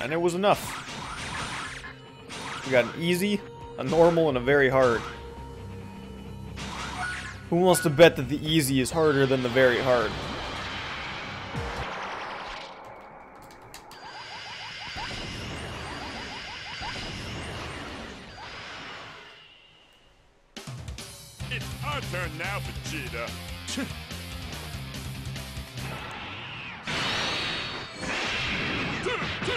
And it was enough. We got an easy, a normal, and a very hard. Who wants to bet that the easy is harder than the very hard? It's our turn now, Vegeta. This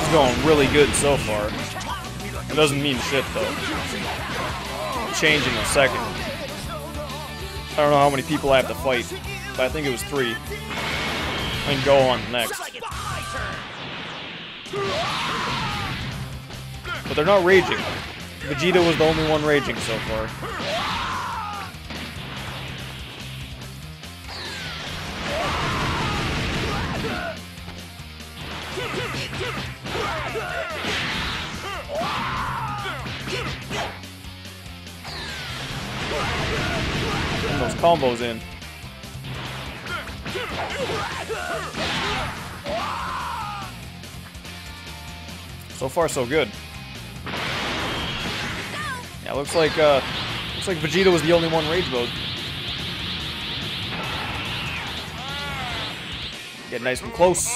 is going really good so far. It doesn't mean shit though. Change in a second. I don't know how many people I have to fight, but I think it was three. And go on next. But they're not raging. Vegeta was the only one raging so far. Getting those combos in. So far, so good. Yeah, looks like uh, looks like Vegeta was the only one rage mode. Get nice and close.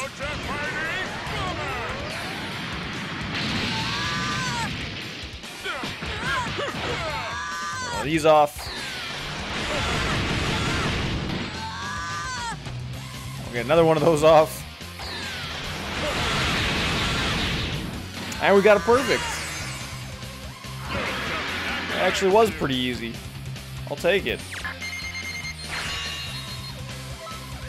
These off. Get another one of those off. And we got a perfect. Actually was pretty easy. I'll take it.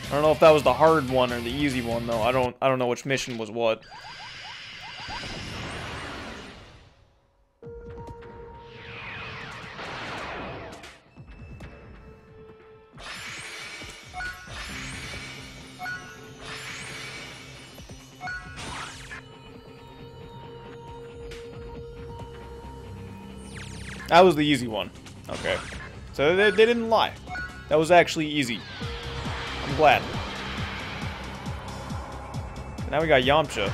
I don't know if that was the hard one or the easy one though. I don't I don't know which mission was what. That was the easy one. Okay. So they, they didn't lie. That was actually easy. I'm glad. Now we got Yamcha.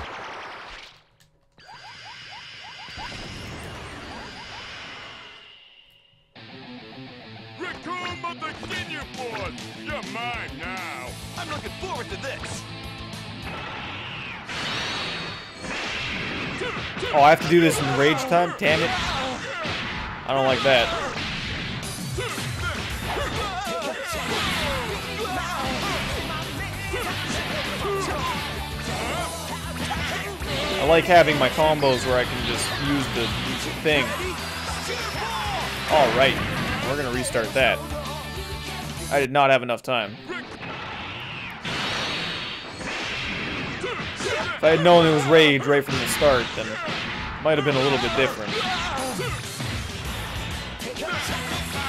Recoome but the Ginyu Force! You're mine now! I'm looking forward to this. Oh, I have to do this in rage time? Damn it. I don't like that. I like having my combos where I can just use the thing. Alright, we're gonna restart that. I did not have enough time. If I had known it was rage right from the start, then it might have been a little bit different.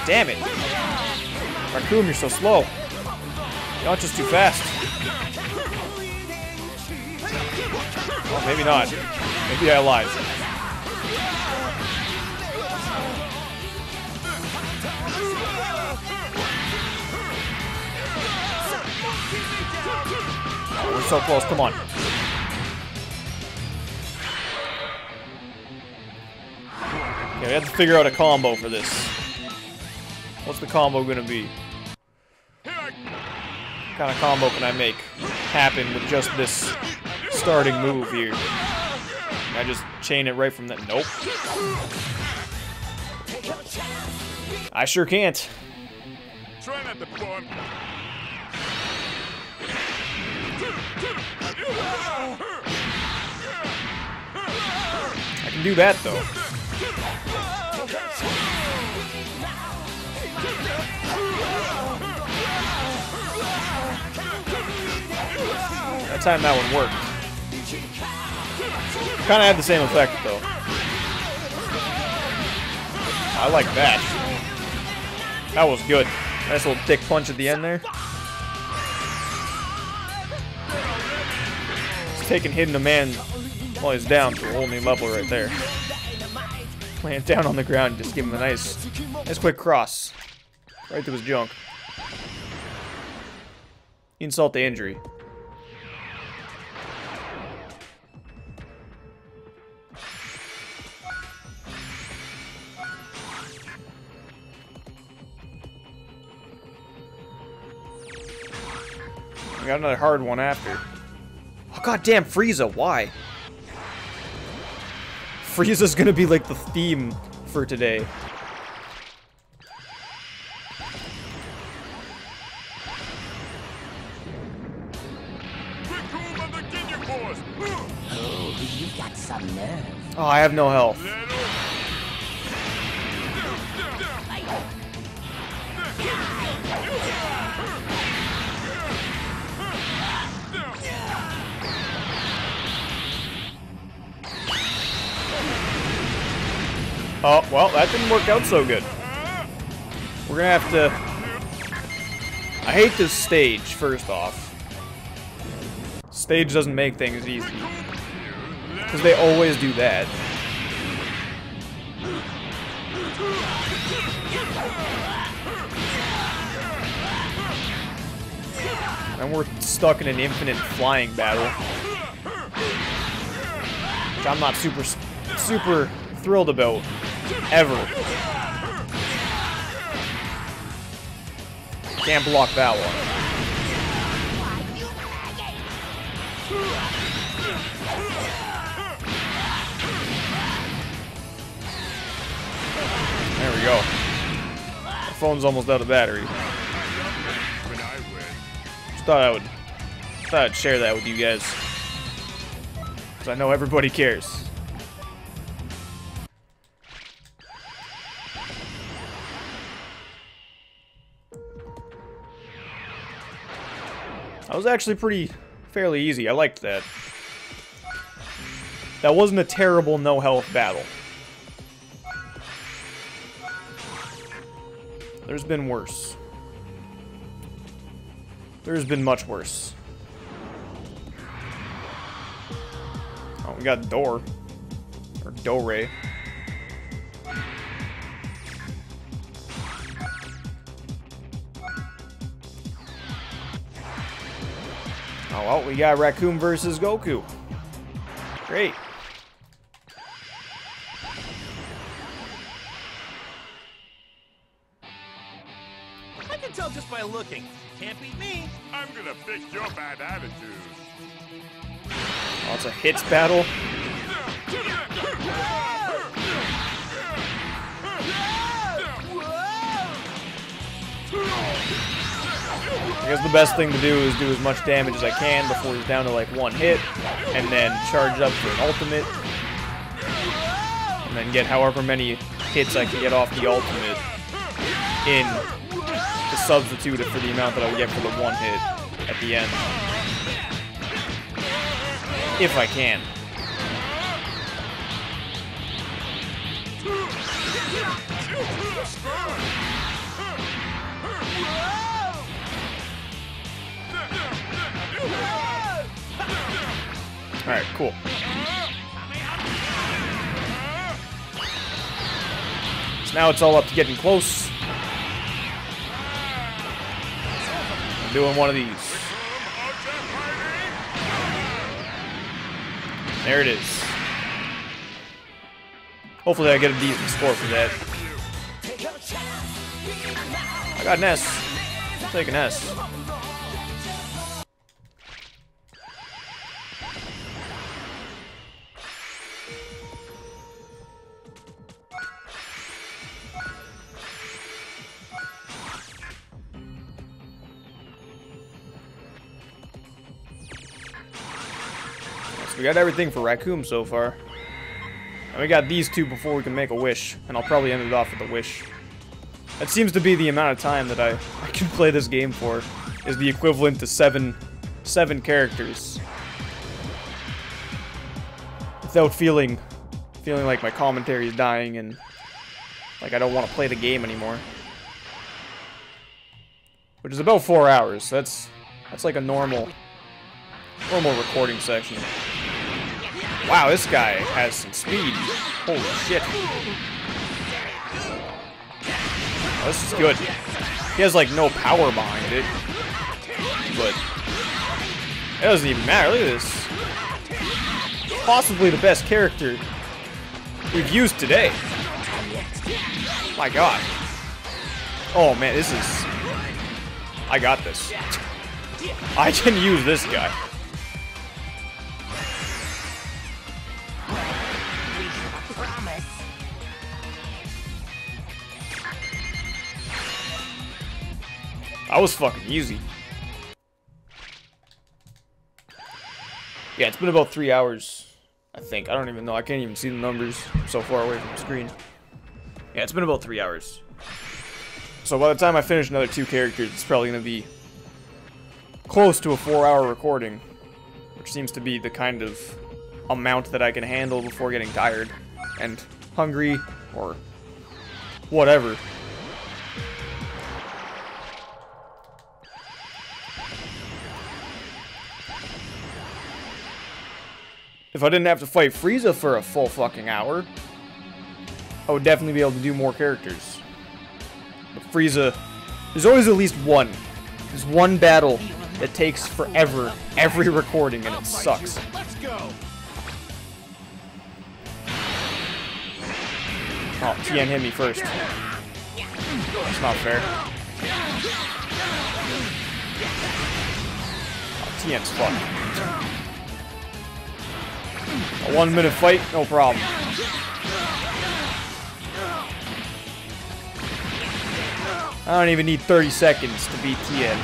Damn it! Recoome, you're so slow. You're not just too fast. Well, maybe not. Maybe I lied. Oh, we're so close. Come on. Okay, we have to figure out a combo for this. What's the combo gonna be? What kind of combo can I make happen with just this starting move here? Can I just chain it right from that? Nope. I sure can't. I can do that though. That time that one worked. Kind of had the same effect though. I like that. That was good. Nice little dick punch at the end there. It's taking hitting a man while he's down to a whole new level right there. Plant down on the ground, just give him a nice, nice quick cross. Right to his junk. Insult to injury. We got another hard one after. Oh goddamn Frieza, why? Frieza's gonna be like the theme for today. I have no health. Oh, well, that didn't work out so good. We're gonna have to... I hate this stage, first off. Stage doesn't make things easy. Because they always do that. And we're stuck in an infinite flying battle. Which I'm not super, super thrilled about. Ever. Can't block that one. There we go. Phone's almost out of battery. Just thought I would thought I'd share that with you guys. Cause I know everybody cares. That was actually pretty fairly easy. I liked that. That wasn't a terrible no health battle. There's been worse. There's been much worse. Oh, we got Door. Or Dore. Oh, well, we got Recoome versus Goku. Great. Can tell just by looking. Can't beat me. I'm gonna fix your bad attitude. Oh, it's a hits battle. I guess the best thing to do is do as much damage as I can before he's down to like one hit, and then charge up for an ultimate, and then get however many hits I can get off the ultimate in to substitute it for the amount that I would get for the one hit at the end. If I can. Alright, cool. So now it's all up to getting close. Doing one of these. There it is. Hopefully I get a decent score for that. I got an S. I'll take an S. we got everything for Recoome so far. And we got these two before we can make a wish. And I'll probably end it off with a wish. That seems to be the amount of time that I, I can play this game for. Is the equivalent to seven, seven characters. Without feeling, feeling like my commentary is dying and like I don't want to play the game anymore. Which is about four hours. That's, that's like a normal, normal recording section. Wow, this guy has some speed. Holy shit. This is good. He has like no power behind it. But it doesn't even matter. Look at this. Possibly the best character we've used today. My god. Oh man, this is... I got this. I can use this guy. That was fucking easy. Yeah, it's been about three hours, I think. I don't even know. I can't even see the numbers I'm so far away from the screen. Yeah, it's been about three hours. So by the time I finish another two characters, it's probably going to be close to a four-hour recording, which seems to be the kind of amount that I can handle before getting tired and hungry or whatever. I didn't have to fight Frieza for a full fucking hour, I would definitely be able to do more characters. But Frieza, there's always at least one. There's one battle that takes forever every recording and it sucks. Oh, Tien hit me first. That's not fair. Oh, Tien's fucked. A one minute fight, no problem. I don't even need 30 seconds to beat Tien.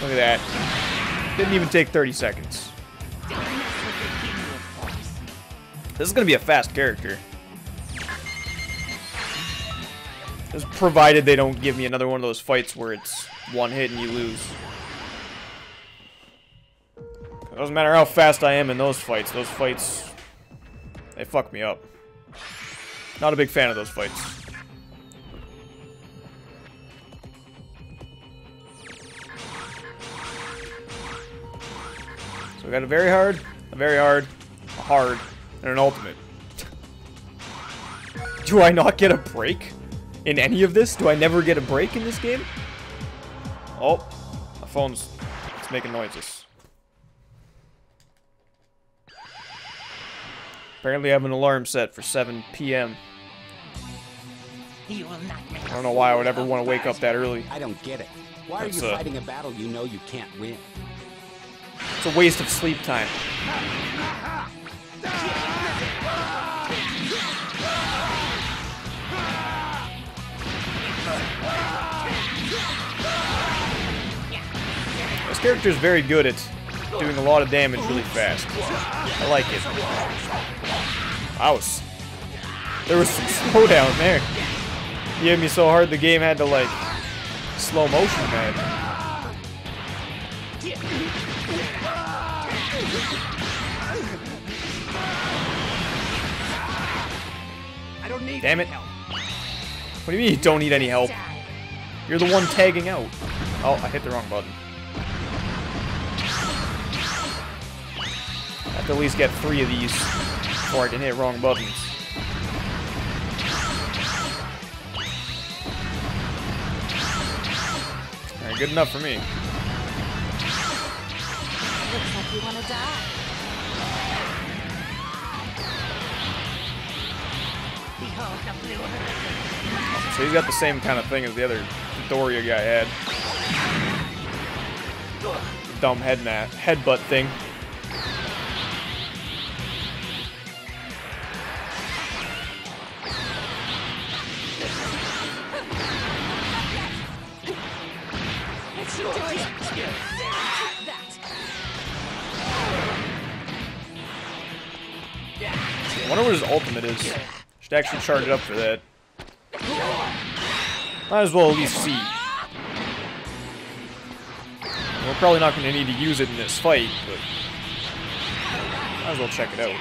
Look at that. Didn't even take 30 seconds. This is gonna be a fast character. Just provided they don't give me another one of those fights where it's one hit and you lose. Doesn't matter how fast I am in those fights. Those fights, they fuck me up. Not a big fan of those fights. So we got a very hard, a very hard, a hard, and an ultimate. Do I not get a break in any of this? Do I never get a break in this game? Oh, my phone's it's making noises. Apparently I have an alarm set for 7 p.m. You will not make I don't know why I would ever want to wake up that early. I don't get it. Why That's, are you uh, fighting a battle you know you can't win? It's a waste of sleep time. This character is very good at doing a lot of damage really fast. I like it. Was... There was some slowdown there. He hit me so hard the game had to like slow motion man. I don't need Damn it. What do you mean you don't need any help? You're the one tagging out. Oh, I hit the wrong button. I have to at least get three of these before I can hit wrong buttons. Alright, good enough for me. Looks like you want to die. Behold the blue horizon. So he's got the same kind of thing as the other Doria guy had. Dumb head mat, headbutt thing. Wonder what his ultimate is. Should actually charge it up for that. Might as well at least see. We're probably not going to need to use it in this fight, but might as well check it out.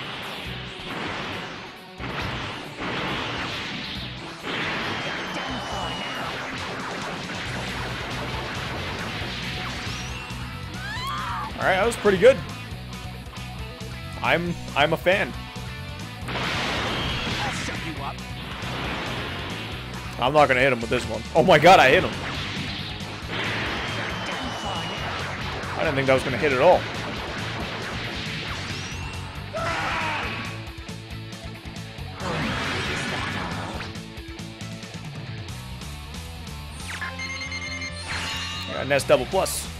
All right, that was pretty good. I'm I'm a fan. I'm not gonna hit him with this one. Oh my god, I hit him. I didn't think that was gonna hit at all. Nest double plus.